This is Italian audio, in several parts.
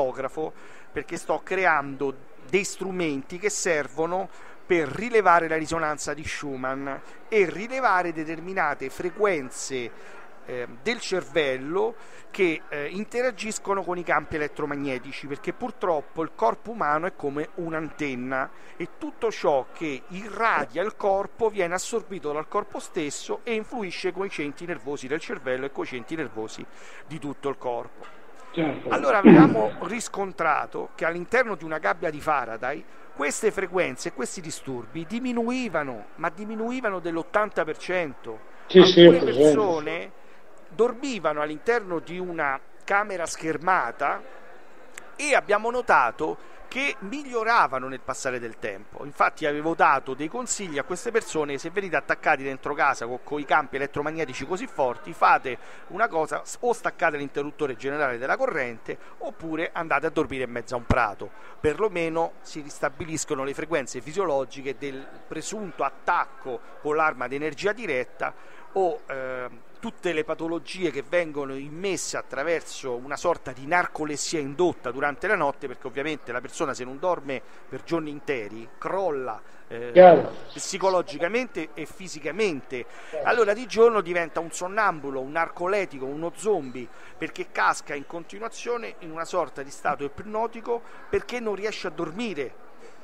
fotografo perché sto creando dei strumenti che servono per rilevare la risonanza di Schumann e rilevare determinate frequenze eh, del cervello che eh, interagiscono con i campi elettromagnetici perché purtroppo il corpo umano è come un'antenna e tutto ciò che irradia il corpo viene assorbito dal corpo stesso e influisce con i centri nervosi del cervello e con i centri nervosi di tutto il corpo. Certo. Allora abbiamo riscontrato che all'interno di una gabbia di Faraday queste frequenze e questi disturbi diminuivano, ma diminuivano dell'80%. Sì, Alcune sì, persone dormivano all'interno di una camera schermata e abbiamo notato che miglioravano nel passare del tempo. Infatti avevo dato dei consigli a queste persone se venite attaccati dentro casa con, con i campi elettromagnetici così forti, fate una cosa, o staccate l'interruttore generale della corrente oppure andate a dormire in mezzo a un prato. Perlomeno si ristabiliscono le frequenze fisiologiche del presunto attacco con l'arma di energia diretta o eh, tutte le patologie che vengono immesse attraverso una sorta di narcolessia indotta durante la notte, perché ovviamente la persona se non dorme per giorni interi crolla eh, psicologicamente e fisicamente. Allora di giorno diventa un sonnambulo, un narcoletico, uno zombie, perché casca in continuazione in una sorta di stato ipnotico perché non riesce a dormire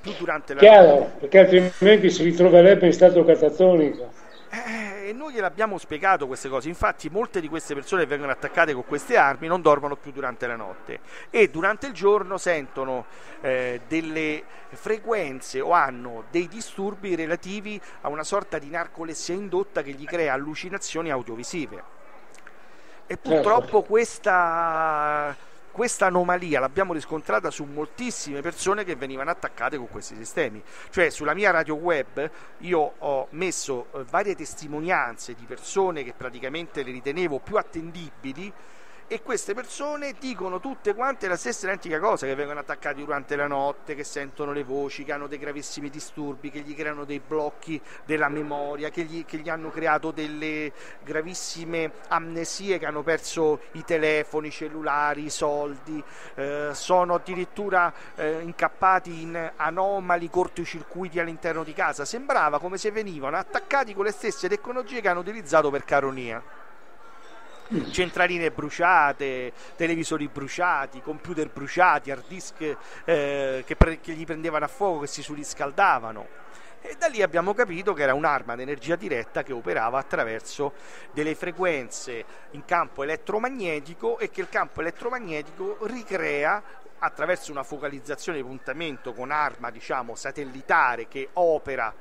più durante la Chiaro, notte. perché altrimenti si ritroverebbe in stato catatonico. Eh, e noi gliel'abbiamo spiegato queste cose, infatti molte di queste persone che vengono attaccate con queste armi non dormono più durante la notte e durante il giorno sentono eh, delle frequenze o hanno dei disturbi relativi a una sorta di narcolessia indotta che gli crea allucinazioni audiovisive. E purtroppo certo. questa questa anomalia l'abbiamo riscontrata su moltissime persone che venivano attaccate con questi sistemi. Cioè sulla mia radio web io ho messo eh, varie testimonianze di persone che praticamente le ritenevo più attendibili e queste persone dicono tutte quante la stessa identica cosa, che vengono attaccati durante la notte, che sentono le voci, che hanno dei gravissimi disturbi, che gli creano dei blocchi della memoria, che gli, che gli hanno creato delle gravissime amnesie, che hanno perso i telefoni, i cellulari, i soldi, eh, sono addirittura eh, incappati in anomali cortocircuiti all'interno di casa. Sembrava come se venivano attaccati con le stesse tecnologie che hanno utilizzato per caronia centraline bruciate, televisori bruciati, computer bruciati, hard disk eh, che, pre- che, gli prendevano a fuoco, che si surriscaldavano. E da lì abbiamo capito che era un'arma di energia diretta che operava attraverso delle frequenze in campo elettromagnetico e che il campo elettromagnetico ricrea attraverso una focalizzazione di puntamento con arma diciamo satellitare che opera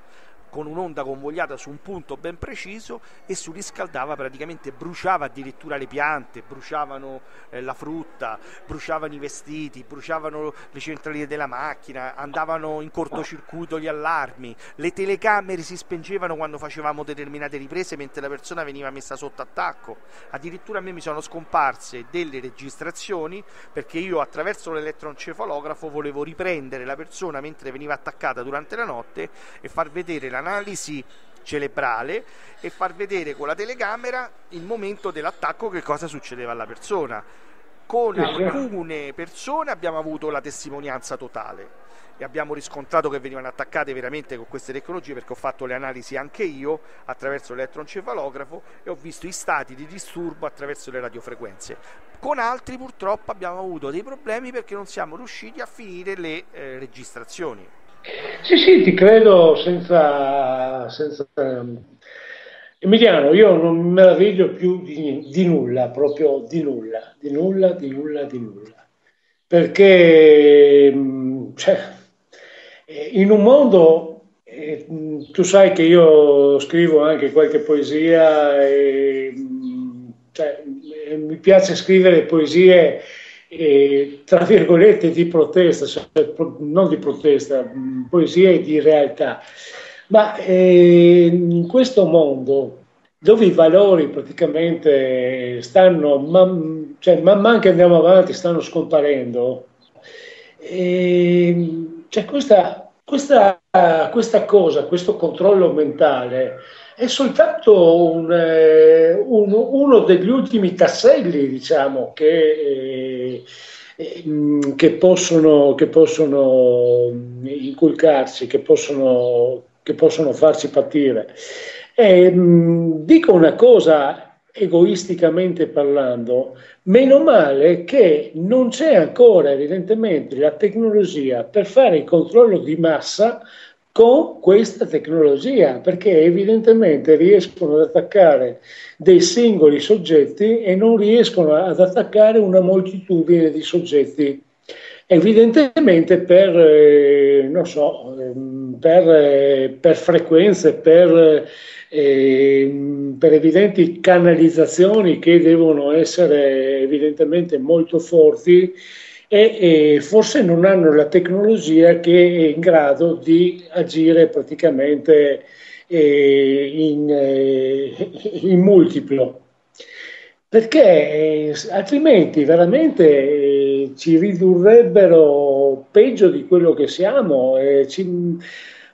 con un'onda convogliata su un punto ben preciso e surriscaldava praticamente, bruciava addirittura le piante, bruciavano eh, la frutta, bruciavano i vestiti, bruciavano le centraline della macchina, andavano in cortocircuito gli allarmi, le telecamere si spengevano quando facevamo determinate riprese mentre la persona veniva messa sotto attacco, addirittura a me mi sono scomparse delle registrazioni perché io attraverso l'elettroencefalografo volevo riprendere la persona mentre veniva attaccata durante la notte e far vedere la un'analisi cerebrale e far vedere con la telecamera il momento dell'attacco che cosa succedeva alla persona. Con alcune persone abbiamo avuto la testimonianza totale e abbiamo riscontrato che venivano attaccate veramente con queste tecnologie perché ho fatto le analisi anche io attraverso l'elettroencefalografo e ho visto i stati di disturbo attraverso le radiofrequenze. Con altri purtroppo abbiamo avuto dei problemi perché non siamo riusciti a finire le eh, registrazioni. Sì, sì, ti credo senza... senza... Emiliano, io non mi meraviglio più di, di, nulla, proprio di nulla, di nulla, di nulla, di nulla. Perché mm, cioè, eh, in un mondo, eh, tu sai che io scrivo anche qualche poesia e mm, cioè, mi piace scrivere poesie eh, tra virgolette di protesta, cioè, non di protesta, mm, poesie di realtà. Ma eh, in questo mondo dove i valori praticamente stanno, man, cioè, man mano che andiamo avanti, stanno scomparendo, e, cioè questa, questa, questa cosa, questo controllo mentale è soltanto un, eh, un, uno degli ultimi tasselli, diciamo, che, eh, che, possono, che possono inculcarci, che possono, che possono farci patire. E, dico una cosa egoisticamente parlando, meno male che non c'è ancora evidentemente la tecnologia per fare il controllo di massa con questa tecnologia, perché evidentemente riescono ad attaccare dei singoli soggetti e non riescono ad attaccare una moltitudine di soggetti. Evidentemente per, eh, non so, ehm, per, eh, per frequenze, per, eh, per evidenti canalizzazioni che devono essere evidentemente molto forti, e, e, forse non hanno la tecnologia che è in grado di agire praticamente eh, in, eh, in, multiplo. Perché eh, altrimenti veramente ci ridurrebbero peggio di quello che siamo, ci,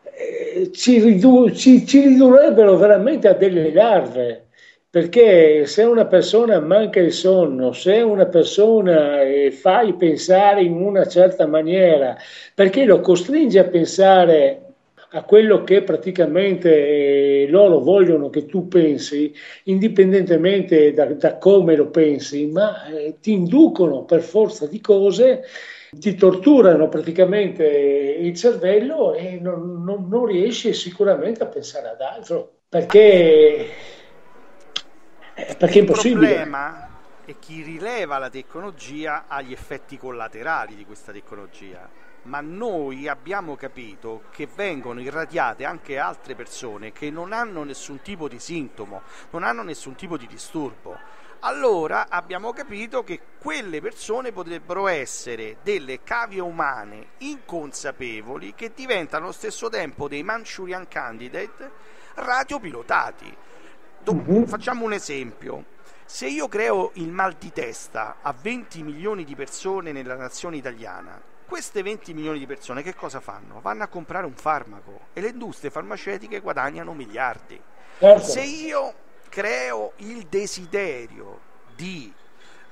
eh, ci, ridu- ci, ci ridurrebbero veramente a delle larve perché se una persona manca il sonno, se una persona eh, fai pensare in una certa maniera, perché lo costringe a pensare a quello che praticamente eh, loro vogliono che tu pensi, indipendentemente da, da come lo pensi, ma eh, ti inducono per forza di cose, ti torturano praticamente il cervello e non, non, non riesci sicuramente a pensare ad altro. Perché eh, perché è impossibile. Il problema è chi rileva la tecnologia ha gli effetti collaterali di questa tecnologia. Ma noi abbiamo capito che vengono irradiate anche altre persone che non hanno nessun tipo di sintomo, non hanno nessun tipo di disturbo. Allora abbiamo capito che quelle persone potrebbero essere delle cavie umane inconsapevoli che diventano allo stesso tempo dei Manchurian Candidate radiopilotati Do- uh-huh. Facciamo un esempio. Se io creo il mal di testa a 20 milioni di persone nella nazione italiana, queste 20 milioni di persone che cosa fanno? Vanno a comprare un farmaco e le industrie farmaceutiche guadagnano miliardi. Certo. Se io creo il desiderio di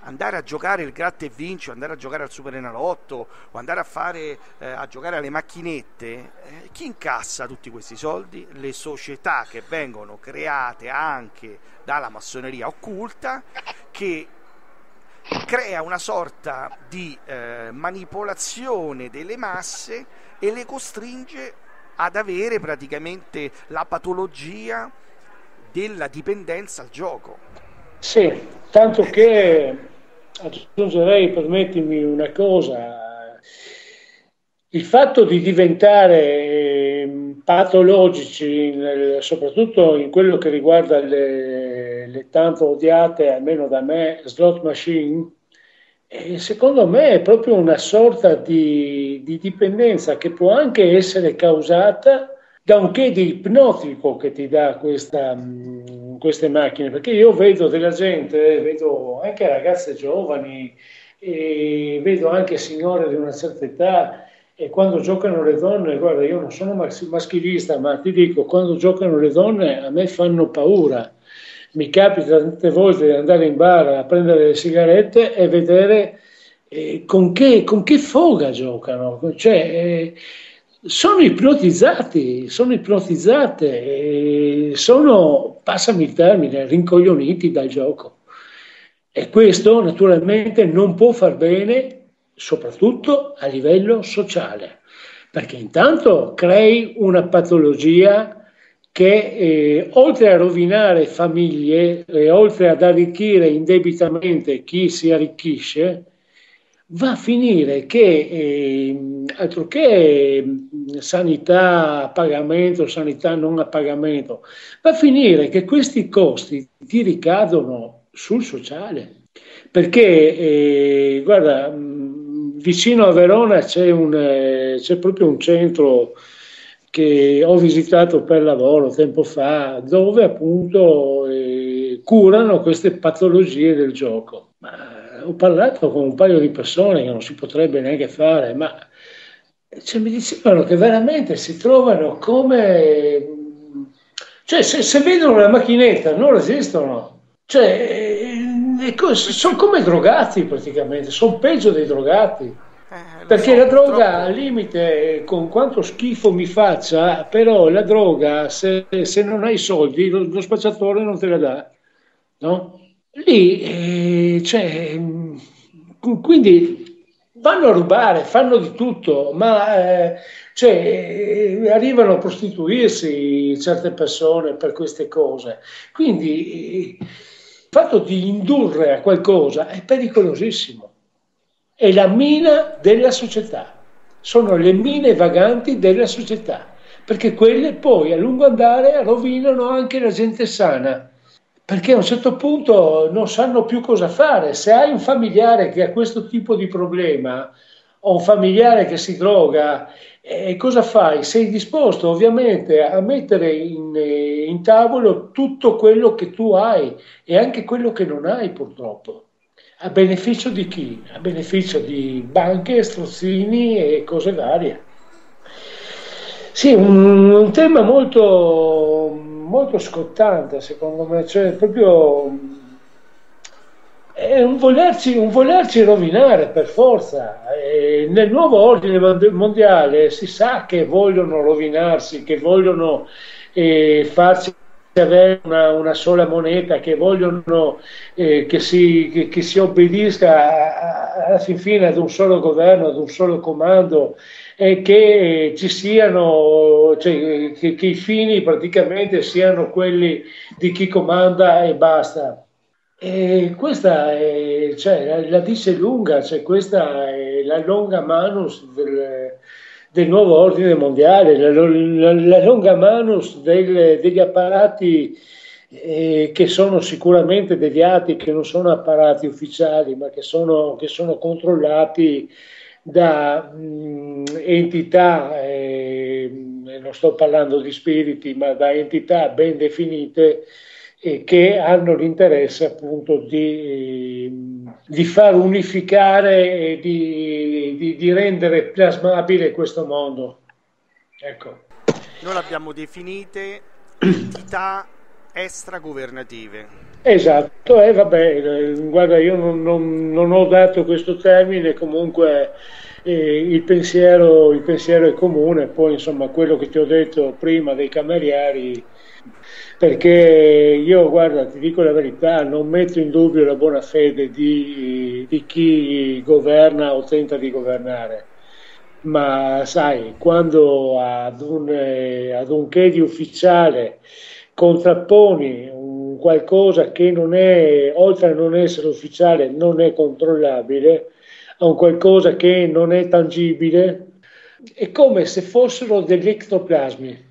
andare a giocare il gratta e vinci, andare a giocare al Super Enalotto o andare a, fare, eh, a giocare alle macchinette, eh, chi incassa tutti questi soldi? Le società che vengono create anche dalla massoneria occulta che crea una sorta di eh, manipolazione delle masse e le costringe ad avere praticamente la patologia della dipendenza al gioco. Sì, tanto che aggiungerei, permettimi una cosa, il fatto di diventare ehm, patologici, nel, soprattutto in quello che riguarda le, le, tanto odiate, almeno da me, slot machine, eh, secondo me è proprio una sorta di, di dipendenza che può anche essere causata da un che di ipnotico che ti dà questa, mh, queste macchine, perché io vedo della gente, vedo anche ragazze giovani, vedo anche signore di una certa età e quando giocano le donne, guarda, io non sono maschilista, ma ti dico, quando giocano le donne a me fanno paura. Mi capita tante volte di andare in bar a prendere le sigarette e vedere eh, con, che, con, che, foga giocano. Cioè, eh, sono ipnotizzati, sono ipnotizzate, sono, passami il termine, rincoglioniti dal gioco. E questo naturalmente non può far bene, soprattutto a livello sociale, perché intanto crei una patologia che eh, oltre a rovinare famiglie e oltre ad arricchire indebitamente chi si arricchisce, va a finire che eh, altro che sanità a pagamento, sanità non a pagamento, va a finire che questi costi ti ricadono sul sociale. Perché, eh, guarda, vicino a Verona c'è, un, eh, c'è proprio un centro che ho visitato per lavoro tempo fa, dove appunto eh, curano queste patologie del gioco. Ma ho parlato con un paio di persone che non si potrebbe neanche fare, ma cioè, mi dicevano che veramente si trovano come... Cioè, se, se vedono la macchinetta non resistono. Cioè, sono come drogati praticamente, sono peggio dei drogati. Eh, Perché so, la droga purtroppo... al limite, con quanto schifo mi faccia, però la droga, se, se non hai soldi, lo, lo, spacciatore non te la dà. No? Lì, eh, cioè, mm, quindi vanno a rubare, fanno di tutto, ma eh, cioè, eh, arrivano a prostituirsi certe persone per queste cose. Quindi il fatto di indurre a qualcosa è pericolosissimo. È la mina della società, sono le mine vaganti della società, perché quelle poi a lungo andare rovinano anche la gente sana, perché a un certo punto non sanno più cosa fare. Se hai un familiare che ha questo tipo di problema, o un familiare che si droga, eh, cosa fai? Sei disposto ovviamente a mettere in, eh, in tavolo tutto quello che tu hai e anche quello che non hai purtroppo. A beneficio di chi? A beneficio di banche, strozzini e cose varie. Sì, un, un tema molto, molto scottante secondo me, cioè proprio è un volerci, un volerci rovinare per forza. E nel nuovo ordine mondiale si sa che vogliono rovinarsi, che vogliono eh, farci avere una, una, sola moneta, che vogliono eh, che, si, che, che, si, obbedisca alla fin fine ad un solo governo, ad un solo comando e che ci siano, cioè, che, che, i fini praticamente siano quelli di chi comanda e basta. E questa è, cioè, la, la dice lunga, cioè, questa è la longa manus del, del nuovo ordine mondiale, la, la, la longa manus del, degli apparati eh, che sono sicuramente deviati, che non sono apparati ufficiali, ma che sono, che sono controllati da mh, mm, entità, eh, non sto parlando di spiriti, ma da entità ben definite e che hanno l'interesse appunto di, di far unificare e di, di, di, rendere plasmabile questo mondo. Ecco. Noi l'abbiamo definite entità extragovernative. Esatto, eh, vabbè, guarda, io non, non, non, ho dato questo termine, comunque eh, il, pensiero, il pensiero è comune, poi insomma quello che ti ho detto prima dei camerieri perché io, guarda, ti dico la verità, non metto in dubbio la buona fede di, di chi governa o tenta di governare, ma sai, quando ad un, ad un che di ufficiale contrapponi qualcosa che non è, oltre a non essere ufficiale, non è controllabile, a un qualcosa che non è tangibile, è come se fossero degli ectoplasmi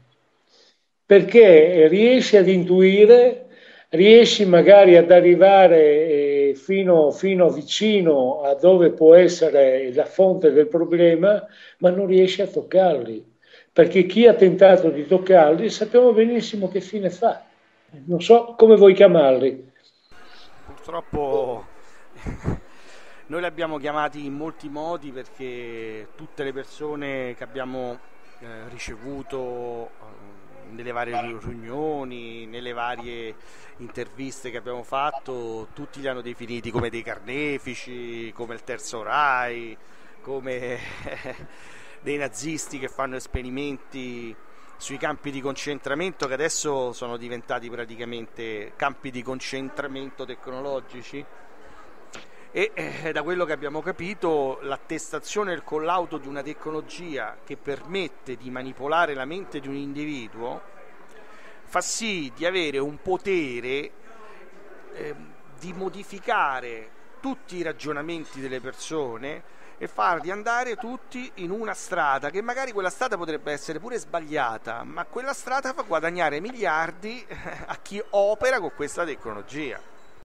perché riesci ad intuire, riesci magari ad arrivare eh, fino, fino vicino a dove può essere la fonte del problema, ma non riesci a toccarli, perché chi ha tentato di toccarli sappiamo benissimo che fine fa. Non so come vuoi chiamarli. Purtroppo noi li abbiamo chiamati in molti modi perché tutte le persone che abbiamo eh, ricevuto nelle varie riunioni, nelle varie interviste che abbiamo fatto, tutti li hanno definiti come dei carnefici, come il terzo Rai, come dei nazisti che fanno esperimenti sui campi di concentramento che adesso sono diventati praticamente campi di concentramento tecnologici? E eh, da quello che abbiamo capito l'attestazione e il collaudo di una tecnologia che permette di manipolare la mente di un individuo fa sì di avere un potere eh, di modificare tutti i ragionamenti delle persone e farli andare tutti in una strada che magari quella strada potrebbe essere pure sbagliata, ma quella strada fa guadagnare miliardi a chi opera con questa tecnologia.